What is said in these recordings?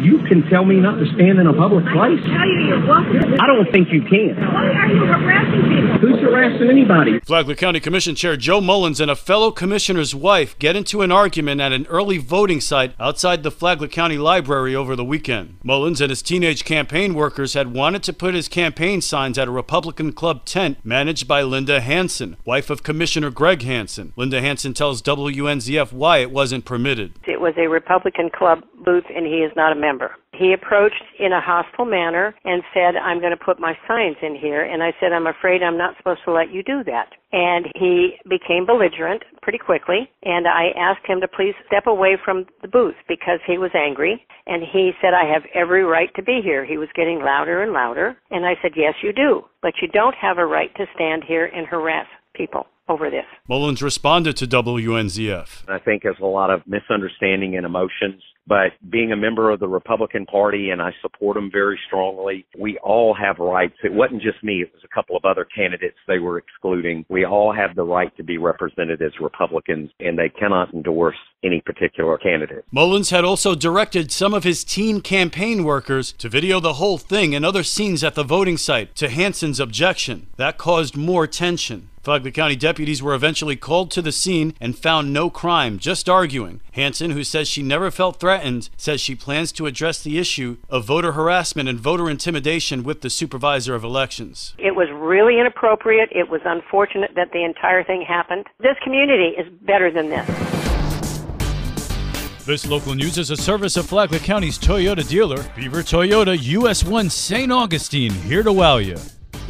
You can tell me not to stand in a public place? Tell you you're welcome. I don't think you can. Why are you harassing people? Who's harassing anybody? Flagler County Commission Chair Joe Mullins and a fellow commissioner's wife get into an argument at an early voting site outside the Flagler County Library over the weekend. Mullins and his teenage campaign workers had wanted to put his campaign signs at a Republican club tent managed by Linda Hansen, wife of Commissioner Greg Hansen. Linda Hansen tells WNZF why it wasn't permitted. It was a Republican club booth and he is not a member. He approached in a hostile manner and said, I'm going to put my signs in here. And I said, I'm afraid I'm not supposed to let you do that. And he became belligerent pretty quickly. And I asked him to please step away from the booth because he was angry. And he said, I have every right to be here. He was getting louder and louder. And I said, Yes, you do. But you don't have a right to stand here and harass people over this. Mullins responded to WNZF. I think there's a lot of misunderstanding and emotions. But being a member of the Republican Party, and I support them very strongly, we all have rights. It wasn't just me, it was a couple of other candidates they were excluding. We all have the right to be represented as Republicans, and they cannot endorse any particular candidate. Mullins had also directed some of his teen campaign workers to video the whole thing and other scenes at the voting site to Hansen's objection. That caused more tension. Flagler County deputies were eventually called to the scene and found no crime, just arguing. Hansen, who says she never felt threatened, says she plans to address the issue of voter harassment and voter intimidation with the supervisor of elections. It was really inappropriate. It was unfortunate that the entire thing happened. This community is better than this. This local news is a service of Flagler County's Toyota dealer, Beaver Toyota US 1 St. Augustine, here to wow you.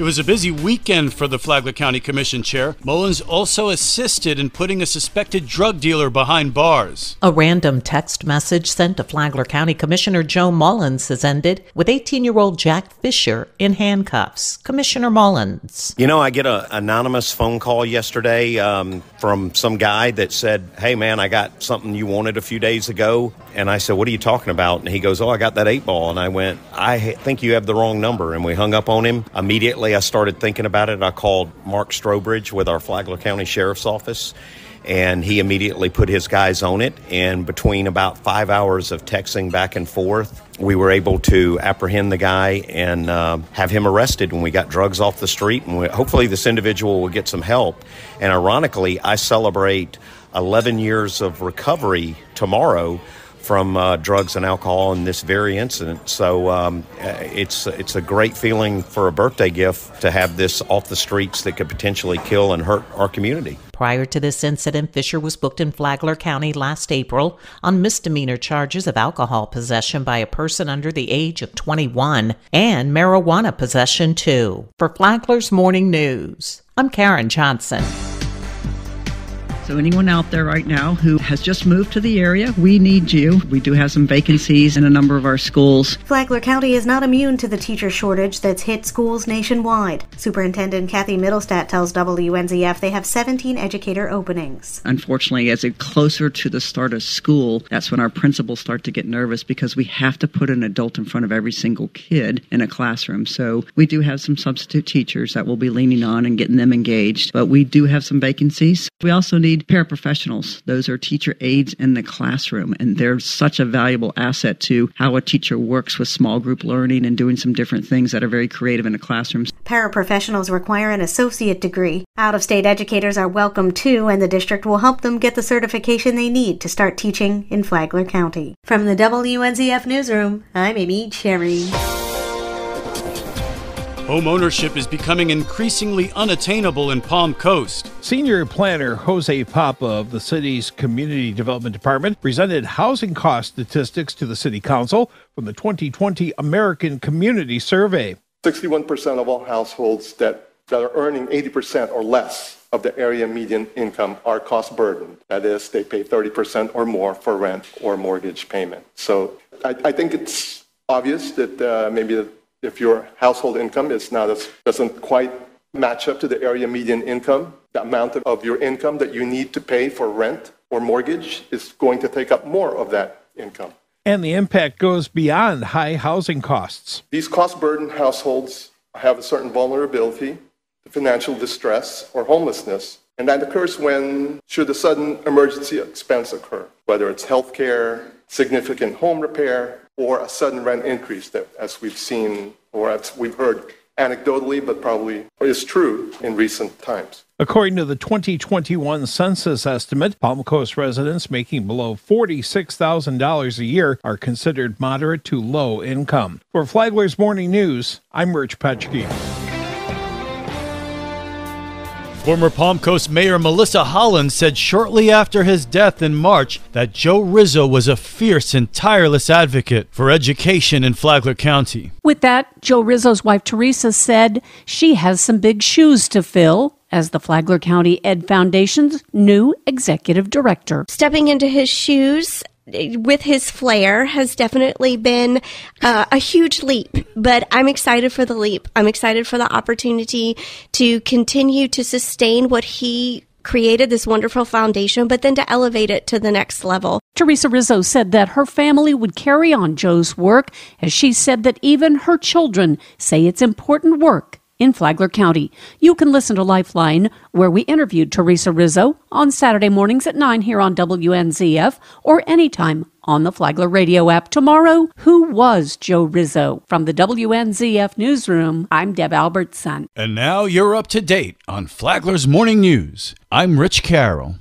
It was a busy weekend for the Flagler County Commission chair. Mullins also assisted in putting a suspected drug dealer behind bars. A random text message sent to Flagler County Commissioner Joe Mullins has ended with 18 year old Jack Fisher in handcuffs. Commissioner Mullins. You know, I get an anonymous phone call yesterday um, from some guy that said, Hey, man, I got something you wanted a few days ago. And I said, What are you talking about? And he goes, Oh, I got that eight ball. And I went, I think you have the wrong number. And we hung up on him. Immediately, I started thinking about it. I called Mark Strobridge with our Flagler County Sheriff's Office. And he immediately put his guys on it. And between about five hours of texting back and forth, we were able to apprehend the guy and uh, have him arrested when we got drugs off the street. And we, hopefully, this individual will get some help. And ironically, I celebrate 11 years of recovery tomorrow from uh, drugs and alcohol in this very incident. So um, it's it's a great feeling for a birthday gift to have this off the streets that could potentially kill and hurt our community. Prior to this incident, Fisher was booked in Flagler County last April on misdemeanor charges of alcohol possession by a person under the age of 21 and marijuana possession, too. For Flagler's Morning News, I'm Karen Johnson. So, anyone out there right now who has just moved to the area, we need you. We do have some vacancies in a number of our schools. Flagler County is not immune to the teacher shortage that's hit schools nationwide. Superintendent Cathy Mittelstadt tells WNZF they have 17 educator openings. Unfortunately, as it closer to the start of school, that's when our principals start to get nervous because we have to put an adult in front of every single kid in a classroom. So, we do have some substitute teachers that we'll be leaning on and getting them engaged, but we do have some vacancies. We also need paraprofessionals. Those are teacher aides in the classroom, and they're such a valuable asset to how a teacher works with small group learning and doing some different things that are very creative in the classroom. Paraprofessionals require an associate degree. Out of state educators are welcome too, and the district will help them get the certification they need to start teaching in Flagler County. From the WNZF Newsroom, I'm Amy Cherry. Home ownership is becoming increasingly unattainable in Palm Coast. Senior planner Jose Papa of the city's Community Development Department presented housing cost statistics to the City Council from the 2020 American Community Survey. 61% of all households that, that are earning 80% or less of the area median income are cost burdened. That is, they pay 30% or more for rent or mortgage payment. So I, I think it's obvious that uh, maybe the if your household income is not as, doesn't quite match up to the area median income, the amount of your income that you need to pay for rent or mortgage is going to take up more of that income. And the impact goes beyond high housing costs. These cost burdened households have a certain vulnerability to financial distress or homelessness. And that occurs when, should a sudden emergency expense occur, whether it's health care, significant home repair, or a sudden rent increase that, as we've seen or as we've heard anecdotally, but probably is true in recent times. According to the 2021 census estimate, Palm Coast residents making below $46,000 a year are considered moderate to low income. For Flagler's Morning News, I'm Rich Petchke. Former Palm Coast Mayor Melissa Holland said shortly after his death in March that Joe Rizzo was a fierce and tireless advocate for education in Flagler County. With that, Joe Rizzo's wife Teresa said she has some big shoes to fill as the Flagler County Ed Foundation's new executive director. Stepping into his shoes with his flair has definitely been uh, a huge leap, but I'm excited for the leap. I'm excited for the opportunity to continue to sustain what he created this wonderful foundation, but then to elevate it to the next level. Teresa Rizzo said that her family would carry on Joe's work, as she said that even her children say it's important work in Flagler County. You can listen to Lifeline, where we interviewed Teresa Rizzo on Saturday mornings at 9 here on WNZF or anytime on the Flagler radio app. Tomorrow, who was Joe Rizzo? From the WNZF newsroom, I'm Deb Albertson. And now you're up to date on Flagler's Morning News. I'm Rich Carroll.